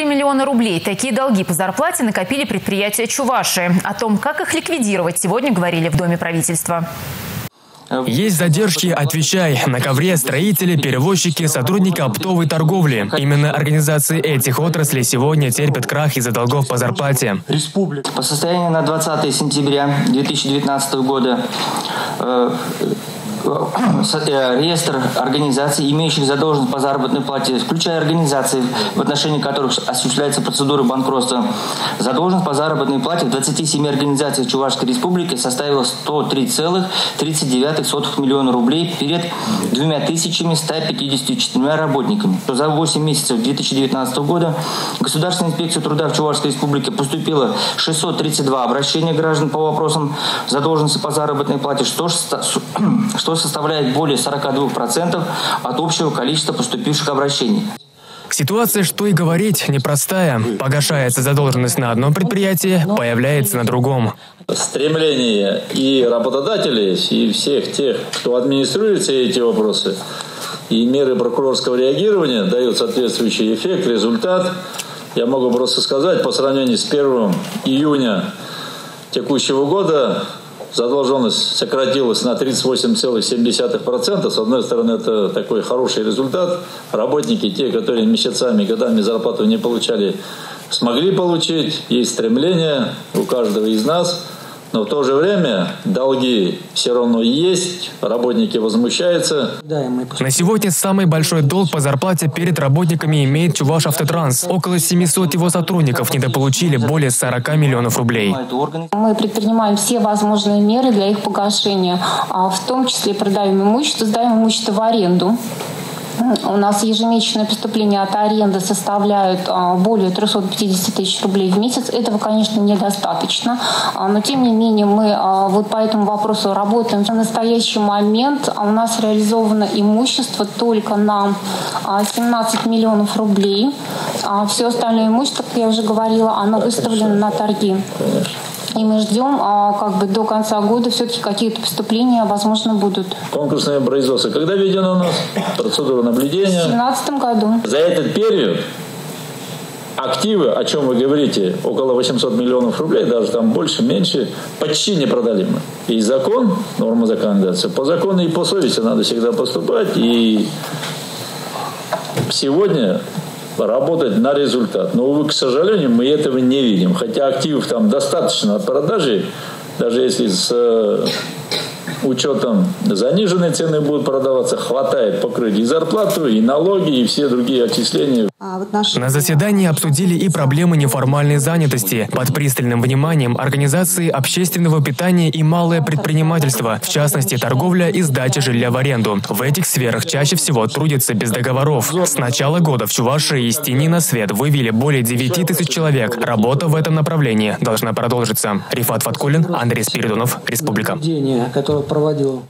23 миллиона рублей. Такие долги по зарплате накопили предприятия Чуваши. О том, как их ликвидировать, сегодня говорили в Доме правительства. Есть задержки, отвечай. На ковре строители, перевозчики, сотрудники оптовой торговли. Именно организации этих отраслей сегодня терпят крах из-за долгов по зарплате. По состоянию на 20 сентября 2019 года Э, реестр организаций, имеющих задолженность по заработной плате, включая организации, в отношении которых осуществляется процедура банкротства, задолженность по заработной плате в 27 организациях Чувашской Республики составила 103,39 миллиона рублей перед 2154 работниками. За 8 месяцев 2019 года в Государственную инспекцию труда в Чувашской Республике поступило 632 обращения граждан по вопросам задолженности по заработной плате, что, что составляет более 42% от общего количества поступивших обращений. Ситуация, что и говорить, непростая. Погашается задолженность на одном предприятии, появляется на другом. Стремление и работодателей, и всех тех, кто администрирует все эти вопросы, и меры прокурорского реагирования дают соответствующий эффект, результат. Я могу просто сказать, по сравнению с 1 июня текущего года задолженность сократилась на 38,7%. С одной стороны, это такой хороший результат. Работники, те, которые месяцами, годами зарплату не получали, смогли получить. Есть стремление у каждого из нас – но в то же время долги все равно есть, работники возмущаются. На сегодня самый большой долг по зарплате перед работниками имеет Чуваш Автотранс. Около 700 его сотрудников недополучили более 40 миллионов рублей. Мы предпринимаем все возможные меры для их погашения, а в том числе продаем имущество, сдаем имущество в аренду. У нас ежемесячное поступление от аренды составляют а, более 350 тысяч рублей в месяц. Этого, конечно, недостаточно. А, но, тем не менее, мы а, вот по этому вопросу работаем. В настоящий момент у нас реализовано имущество только на 17 миллионов рублей. Все остальное имущество, как я уже говорила, оно выставлено на торги. И мы ждем, а как бы до конца года все-таки какие-то поступления, возможно, будут. Конкурсное производство. Когда введено у нас? Процедура наблюдения? В 2017 году. За этот период активы, о чем вы говорите, около 800 миллионов рублей, даже там больше, меньше, почти не продали мы. И закон, норма законодательства, по закону и по совести надо всегда поступать. И сегодня работать на результат. Но, увы, к сожалению, мы этого не видим. Хотя активов там достаточно от продажи, даже если с э, учетом заниженной цены будут продаваться, хватает покрыть и зарплату, и налоги, и все другие отчисления. А На заседании обсудили и проблемы неформальной занятости. Под пристальным вниманием организации общественного питания и малое предпринимательство, в частности торговля и сдача жилья в аренду. В этих сферах чаще всего трудятся без договоров. С начала года в Чувашии из тени на свет вывели более 9 тысяч человек. Работа в этом направлении должна продолжиться. Рифат Фаткулин, Андрей Спиридонов, Республика. Проводил